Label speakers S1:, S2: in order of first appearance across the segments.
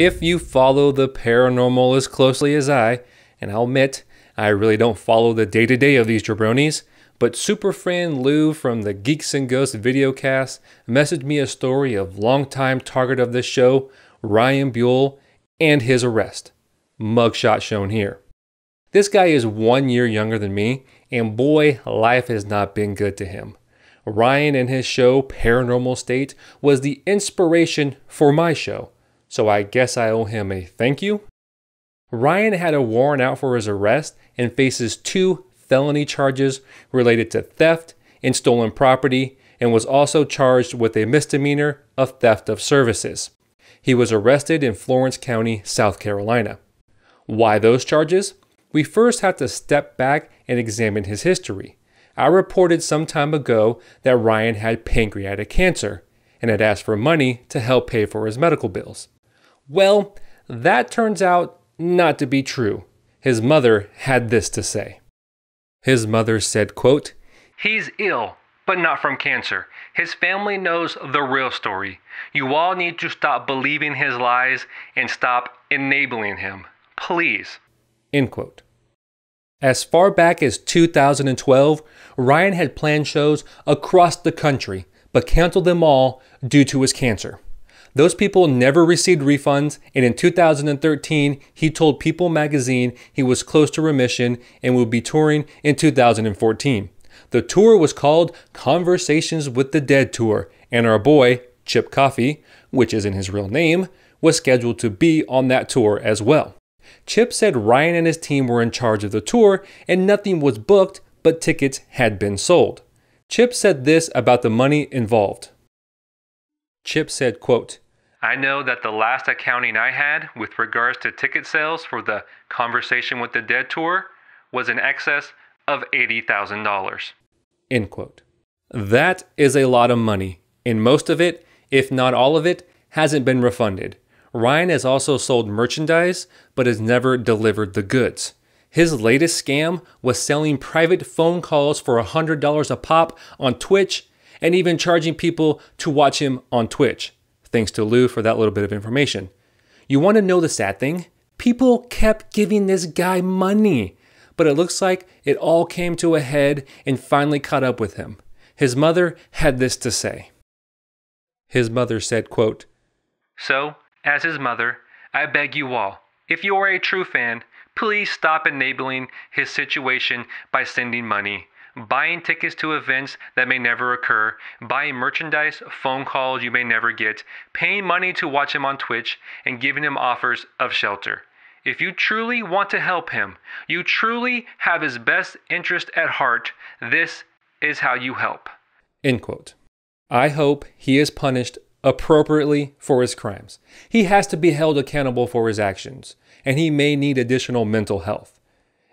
S1: If you follow the paranormal as closely as I, and I'll admit, I really don't follow the day to day of these jabronis, but super friend Lou from the Geeks and Ghosts videocast messaged me a story of longtime target of this show, Ryan Buell, and his arrest. Mugshot shown here. This guy is one year younger than me, and boy, life has not been good to him. Ryan and his show, Paranormal State, was the inspiration for my show, so I guess I owe him a thank you. Ryan had a warrant out for his arrest and faces two felony charges related to theft and stolen property and was also charged with a misdemeanor of theft of services. He was arrested in Florence County, South Carolina. Why those charges? We first have to step back and examine his history. I reported some time ago that Ryan had pancreatic cancer and had asked for money to help pay for his medical bills. Well, that turns out not to be true. His mother had this to say. His mother said, quote, He's ill, but not from cancer. His family knows the real story. You all need to stop believing his lies and stop enabling him. Please. End quote. As far back as 2012, Ryan had planned shows across the country, but canceled them all due to his cancer. Those people never received refunds, and in 2013, he told People magazine he was close to remission and would be touring in 2014. The tour was called Conversations with the Dead Tour, and our boy, Chip Coffey, which isn't his real name, was scheduled to be on that tour as well. Chip said Ryan and his team were in charge of the tour and nothing was booked, but tickets had been sold. Chip said this about the money involved. Chip said, quote, I know that the last accounting I had with regards to ticket sales for the Conversation with the Dead tour was in excess of $80,000. End quote. That is a lot of money, and most of it, if not all of it, hasn't been refunded. Ryan has also sold merchandise, but has never delivered the goods. His latest scam was selling private phone calls for $100 a pop on Twitch and even charging people to watch him on Twitch. Thanks to Lou for that little bit of information. You want to know the sad thing? People kept giving this guy money, but it looks like it all came to a head and finally caught up with him. His mother had this to say. His mother said, quote, So, as his mother, I beg you all, if you are a true fan, please stop enabling his situation by sending money buying tickets to events that may never occur, buying merchandise, phone calls you may never get, paying money to watch him on Twitch, and giving him offers of shelter. If you truly want to help him, you truly have his best interest at heart, this is how you help. End quote. I hope he is punished appropriately for his crimes. He has to be held accountable for his actions, and he may need additional mental health.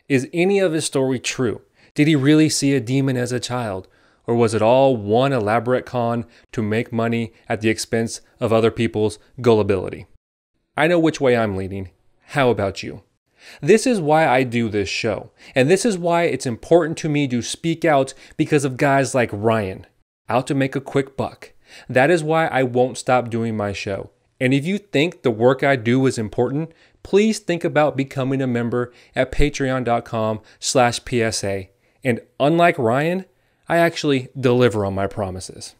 S1: Is any of his story true? Did he really see a demon as a child? Or was it all one elaborate con to make money at the expense of other people's gullibility? I know which way I'm leaning. How about you? This is why I do this show, and this is why it's important to me to speak out because of guys like Ryan, out to make a quick buck. That is why I won't stop doing my show. And if you think the work I do is important, please think about becoming a member at patreon.com slash PSA. And unlike Ryan, I actually deliver on my promises.